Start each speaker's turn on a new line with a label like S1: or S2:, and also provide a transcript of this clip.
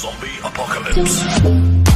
S1: Zombie Apocalypse.